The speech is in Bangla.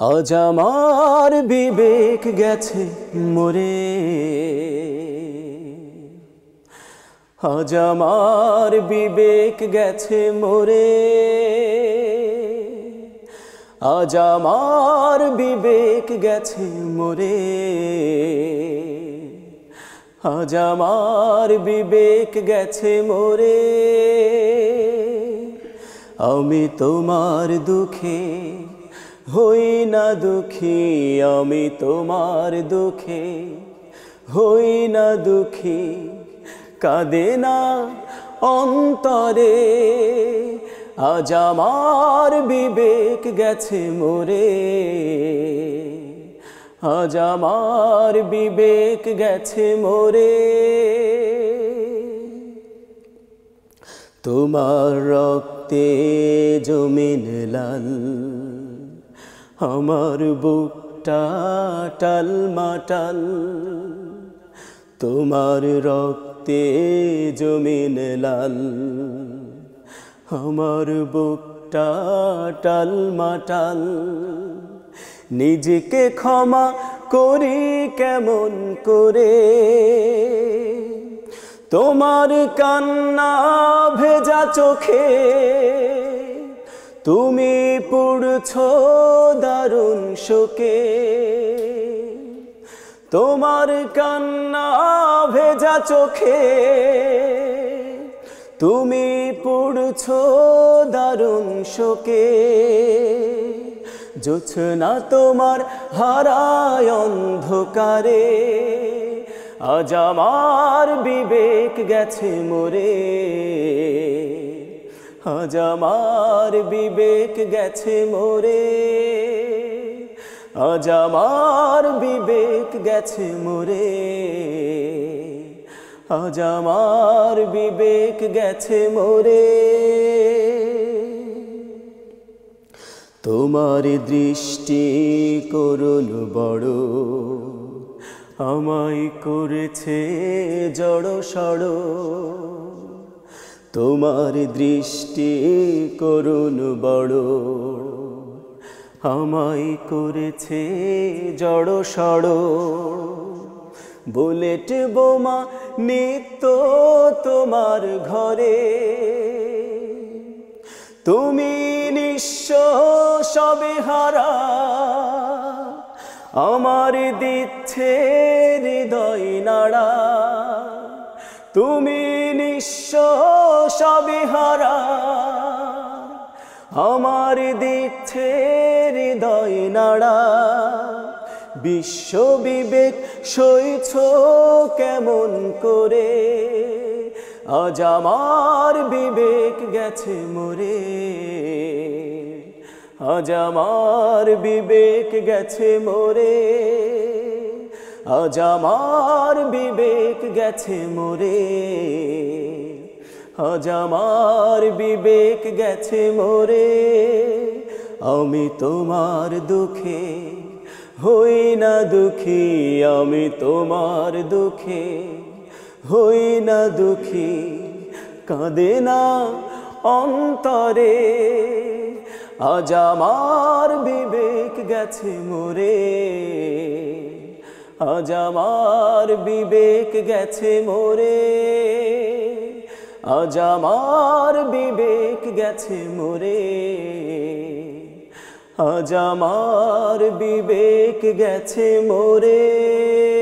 আজ আমার বিবেক গেছে মোরে। আজ আমার বিবেক গেছে মোরে। আজ আমার বিবেক গেছে মোরে। আজ আমার বিবেক গেছে মোরে। আমি তোমার দুঃখে হই না দুঃখী, আমি তোমার দুঃখে। হই না দুঃখী, কাঁদে না অন্তরে। আজ আমার বিবেক গেছে মোরে। আজ আমার বিবেক গেছে মোরে। তোমার রক্তে জমিন লাল। আমার বুকটা টাল মাটাল। তোমার রক্তে জমিন লাল। আমার বুকটা টাল মাটাল। নিজেকে ক্ষমা করি কেমন করে? তোমার কান্না ভেজা চোখে তুমি পুড়ছ দারুণ শোকে। তোমার কান্না ভেজা চোখে। তুমি পুড়ছ দারুণ শোকে। জোছনা তোমার হারায় অন্ধকারে। আজ আমার বিবেক গেছে মোরে। আজ আমার বিবেক গেছে মোরে। আজ আমার বিবেক গেছে মোরে। আজ আমার বিবেক গেছে মোরে। তোমার দৃষ্টি করুন বড়, আমায় করেছে জড় সড় তোমার দৃষ্টি করুন বড়। আমায় করেছে জড় সড়। বুলেট বোমা নিত্য তোমার ঘরে। তুমি নিঃস্ব সবে হারা। আমার দিচ্ছে হৃদয় নাড়া। তুমি নিঃস্ব সবে হারা। আমার দিচ্ছে হৃদয় নাড়া। বিশ্ব বিবেক সইছ কেমন করে? আজ আমার বিবেক গেছে মোরে। আজ আমার বিবেক গেছে মোরে। আজ আমার বিবেক গেছে মোরে। আজ আমার বিবেক গেছে মোরে, আমি তোমার দুঃখে হই না দুঃখী, আমি তোমার দুঃখে হই না দুঃখী, কাঁদে না অন্তরে। আজ আমার বিবেক গেছে মোরে, আজ আমার বিবেক গেছে মোরে। আজ আমার বিবেক গেছে মোরে। আজ আমার বিবেক গেছে মোরে।